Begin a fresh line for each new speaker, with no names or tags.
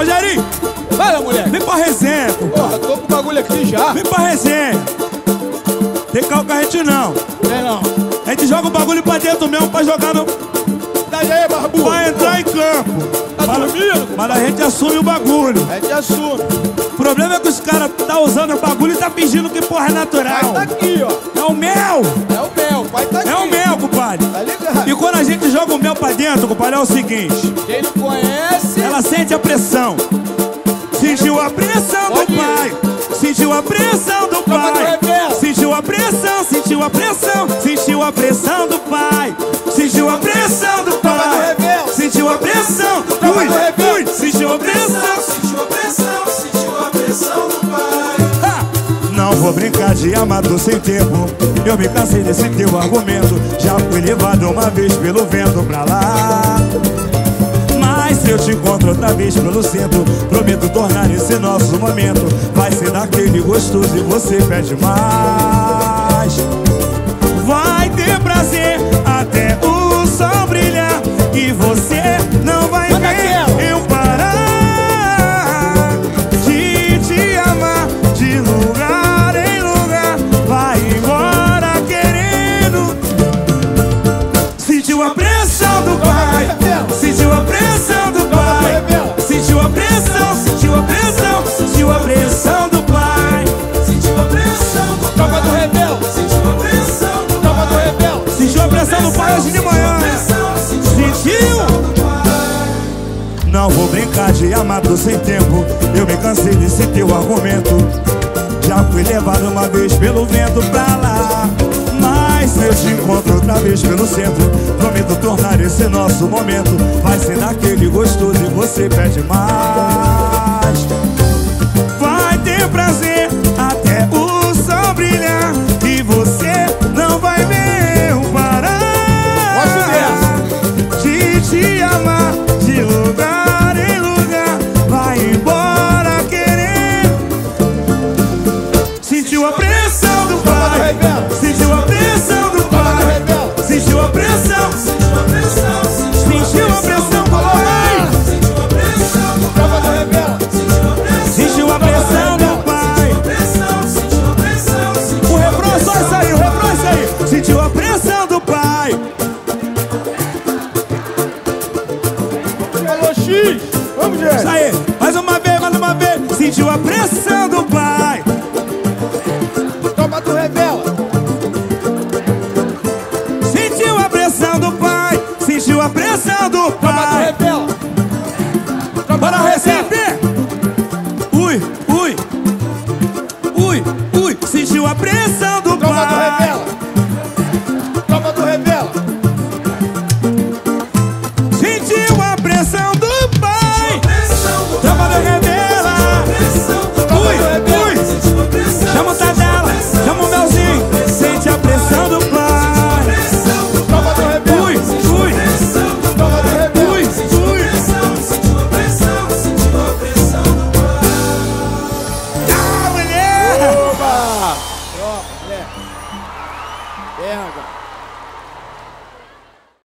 Rogerinho,
Fala, moleque.
vem pra resenha, pô.
Porra, tô com o bagulho aqui já.
Vem pra resenha. Tem calma com a gente não.
É não.
A gente joga o bagulho pra dentro mesmo pra jogar no.
Daí aí, barbudo.
Pra entrar em campo.
Tá
Mas-
dormindo?
Mas a gente assume o bagulho.
A gente assume.
O problema é que os caras tá usando o bagulho e tá fingindo que porra é natural.
Pai tá aqui, ó.
É o mel!
É o mel. Pai tá aqui.
É o mel, compadre.
Tá ligado?
E quando a gente joga o mel pra dentro, compadre, é o seguinte:
Quem não conhece...
ela sente a pressão. Sentiu a pressão do pai. Sentiu a pressão do pai. Sentiu a pressão, sentiu a pressão. Sentiu a pressão do pai. Sentiu a pressão do pai. Sentiu a pressão. Ui, ui, sentiu a pressão.
Sentiu a pressão, sentiu a pressão do pai.
Não vou brincar de amador sem tempo Eu me cansei desse teu argumento Já fui levado uma vez pelo vento pra lá te encontro outra vez pelo centro Prometo tornar esse nosso momento. Vai ser daquele gostoso e você pede mais Pai hoje de manhã.
Sentiu.
Não vou brincar de amador sem tempo. Eu me cansei desse teu argumento. Já fui levado uma vez pelo vento pra lá. Mas se eu te encontro outra vez pelo centro. Prometo tornar esse nosso momento. Vai ser daquele gostoso e você pede mais. Vai ter prazer pressão. Sentiu a pressão, Sentiu a pressão do pai.
sentiu a pressão do
Rebelde.
Sentiu a pressão,
do pai. O refrão é só isso aí, o refrão é isso aí. Sentiu a pressão do pai.
Alô, X. Vamos,
Isso
gente.
aí. Mais uma vez, mais uma vez. Sentiu a pressão a pressão do pai.
Bora Recife!
Calma,
moleque.
Pega.